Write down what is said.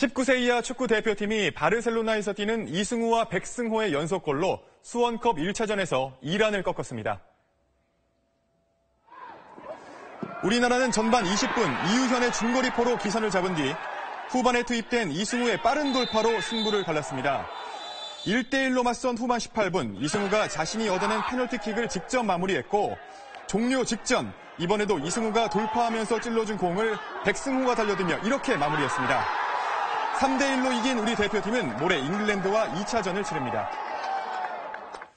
19세 이하 축구 대표팀이 바르셀로나에서 뛰는 이승우와 백승호의 연속골로 수원컵 1차전에서 이란을 꺾었습니다. 우리나라는 전반 20분 이유현의 중거리포로 기선을 잡은 뒤 후반에 투입된 이승우의 빠른 돌파로 승부를 갈랐습니다. 1대1로 맞선 후반 18분 이승우가 자신이 얻어낸 페널티킥을 직접 마무리했고 종료 직전 이번에도 이승우가 돌파하면서 찔러준 공을 백승호가 달려들며 이렇게 마무리했습니다. 3대1로 이긴 우리 대표팀은 모레 잉글랜드와 2차전을 치릅니다.